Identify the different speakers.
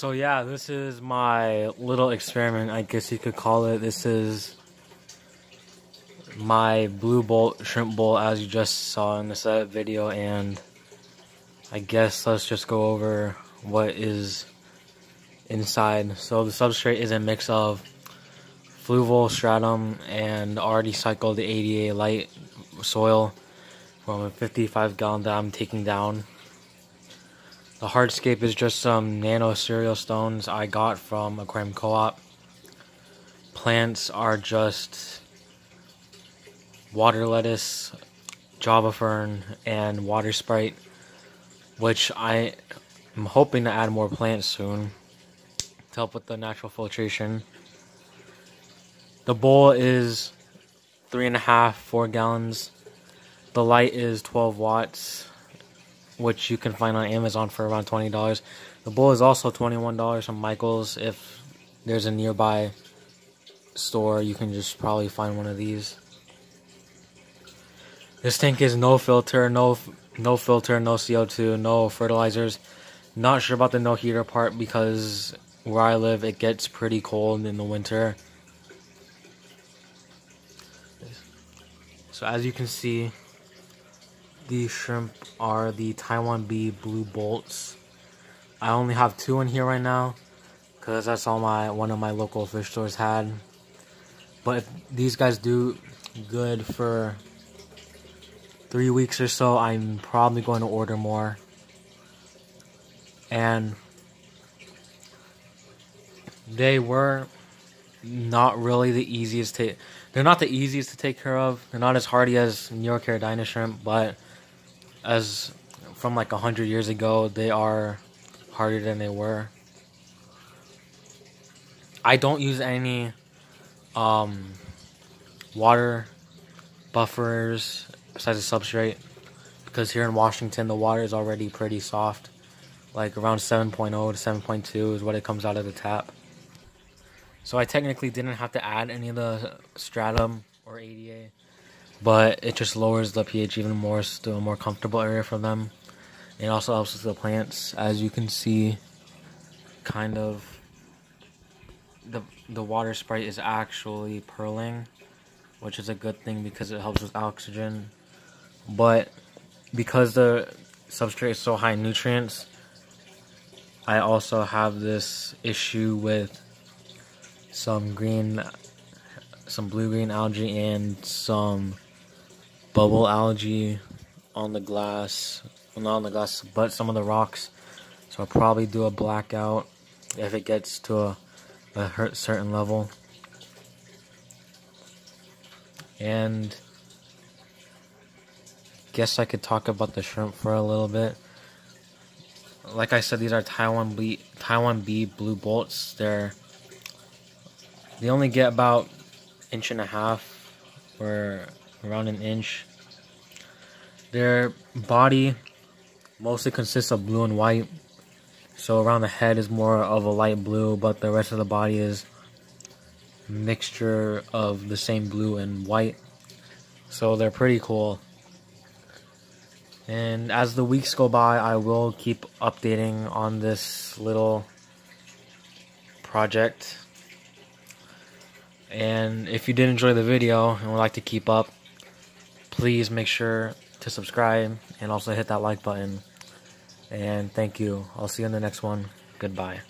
Speaker 1: So yeah, this is my little experiment, I guess you could call it. This is my blue bolt shrimp bowl as you just saw in this uh, video and I guess let's just go over what is inside. So the substrate is a mix of fluval stratum and already cycled ADA light soil from a 55 gallon that I'm taking down. The hardscape is just some nano Seiryu stones I got from Aquarium Co-op. Plants are just water lettuce, java fern, and water sprite, which I am hoping to add more plants soon to help with the natural filtration. The bowl is three and a half, four gallons. The light is 12 watts, which you can find on Amazon for around $20. The bowl is also $21 from Michael's. If there's a nearby store, you can just probably find one of these. This tank is no filter, no no filter, no CO2, no fertilizers. Not sure about the no heater part because where I live it gets pretty cold in the winter. So as you can see, these shrimp are the Taiwan Bee Blue Bolts. I only have two in here right now because that's all my one of my local fish stores had. But if these guys do good for three weeks or so, I'm probably going to order more. And they were not really the easiest to they're not the easiest to take care of. They're not as hardy as Neocaridina shrimp, but as from like a hundred years ago, they are harder than they were. I don't use any um, water buffers besides the substrate because here in Washington the water is already pretty soft. Like around 7.0 to 7.2 is what it comes out of the tap. So I technically didn't have to add any of the stratum or ADA but it just lowers the pH even more to a more comfortable area for them. It also helps with the plants as you can see kind of the the water sprite is actually pearling which is a good thing because it helps with oxygen. But because the substrate is so high in nutrients, I also have this issue with some green, some blue-green algae and some bubble algae on the glass. Well, not on the glass, but some of the rocks. So I'll probably do a blackout if it gets to a, a certain level. And guess I could talk about the shrimp for a little bit. Like I said, these are Taiwan Bee, Taiwan Bee blue bolts. They're they only get about inch and a half or around an inch. Their body mostly consists of blue and white. So around the head is more of a light blue, but the rest of the body is mixture of the same blue and white. So they're pretty cool. And as the weeks go by, I will keep updating on this little project. And if you did enjoy the video and would like to keep up, please make sure to subscribe and also hit that like button. And thank you. I'll see you in the next one. Goodbye.